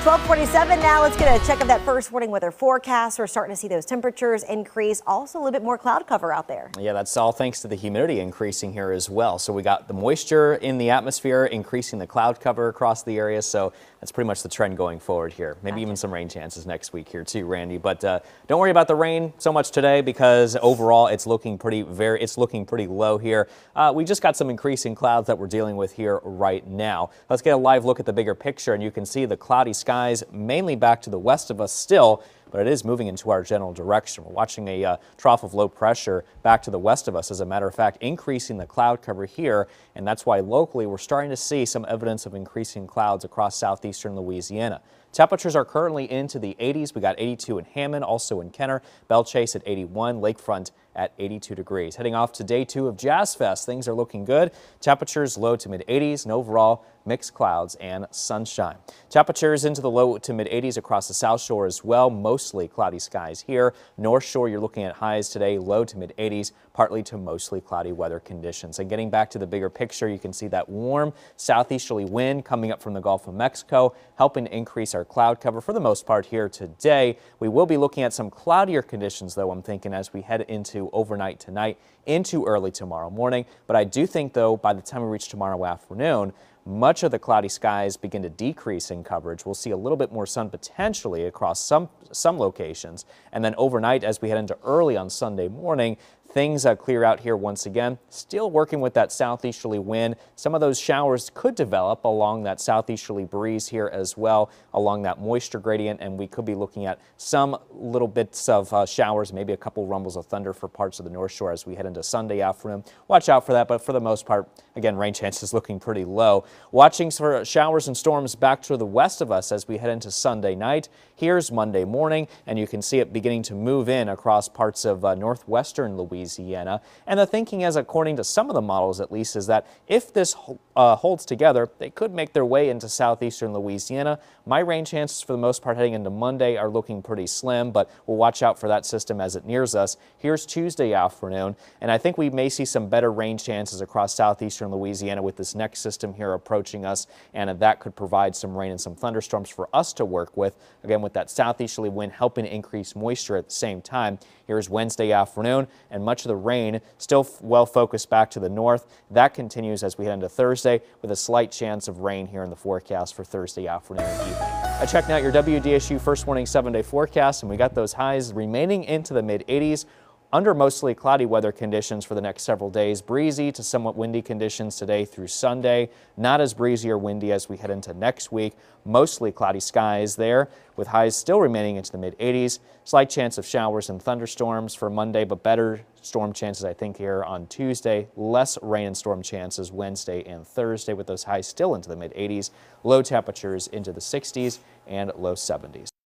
1247 now. Let's get a check of that first morning weather forecast. We're starting to see those temperatures increase. Also a little bit more cloud cover out there. Yeah, that's all thanks to the humidity increasing here as well. So we got the moisture in the atmosphere increasing the cloud cover across the area. So that's pretty much the trend going forward here. Maybe gotcha. even some rain chances next week here too, Randy. But uh, don't worry about the rain so much today because overall it's looking pretty very it's looking pretty low here. Uh, we just got some increasing clouds that we're dealing with here right now. Let's get a live look at the bigger picture and you can see the cloudy skies mainly back to the west of us still but it is moving into our general direction. We're watching a uh, trough of low pressure back to the west of us, as a matter of fact, increasing the cloud cover here, and that's why locally we're starting to see some evidence of increasing clouds across southeastern Louisiana. Temperatures are currently into the 80s. We got 82 in Hammond, also in Kenner, Belle Chasse at 81, Lakefront at 82 degrees. Heading off to day two of Jazz Fest, things are looking good. Temperatures low to mid 80s and overall mixed clouds and sunshine. Temperatures into the low to mid 80s across the South Shore as well, mostly cloudy skies here. North Shore, you're looking at highs today, low to mid 80s, partly to mostly cloudy weather conditions. And getting back to the bigger picture, you can see that warm southeasterly wind coming up from the Gulf of Mexico, helping to increase our cloud cover for the most part here today. We will be looking at some cloudier conditions, though, I'm thinking, as we head into overnight tonight into early tomorrow morning. But I do think, though, by the time we reach tomorrow afternoon, much of the cloudy skies begin to decrease in coverage. We'll see a little bit more sun potentially across some, some locations. And then overnight, as we head into early on Sunday morning, Things uh, clear out here once again. Still working with that southeasterly wind. Some of those showers could develop along that southeasterly breeze here as well, along that moisture gradient, and we could be looking at some little bits of uh, showers, maybe a couple rumbles of thunder for parts of the North Shore as we head into Sunday afternoon. Watch out for that, but for the most part, again, rain chances looking pretty low. Watching for showers and storms back to the west of us as we head into Sunday night. Here's Monday morning, and you can see it beginning to move in across parts of uh, northwestern Louisiana Louisiana. And the thinking is, according to some of the models at least, is that if this uh, holds together, they could make their way into southeastern Louisiana. My rain chances for the most part heading into Monday are looking pretty slim, but we'll watch out for that system as it nears us. Here's Tuesday afternoon, and I think we may see some better rain chances across southeastern Louisiana with this next system here approaching us, and that could provide some rain and some thunderstorms for us to work with. Again, with that southeasterly wind helping increase moisture at the same time. Here's Wednesday afternoon, and much of the rain still well focused back to the north. That continues as we head into Thursday with a slight chance of rain here in the forecast for Thursday afternoon and evening. I checked out your WDSU first warning seven day forecast and we got those highs remaining into the mid 80s under mostly cloudy weather conditions for the next several days. Breezy to somewhat windy conditions today through Sunday. Not as breezy or windy as we head into next week. Mostly cloudy skies there with highs still remaining into the mid 80s. Slight chance of showers and thunderstorms for Monday, but better storm chances I think here on Tuesday. Less rain and storm chances Wednesday and Thursday with those highs still into the mid 80s. Low temperatures into the 60s and low 70s.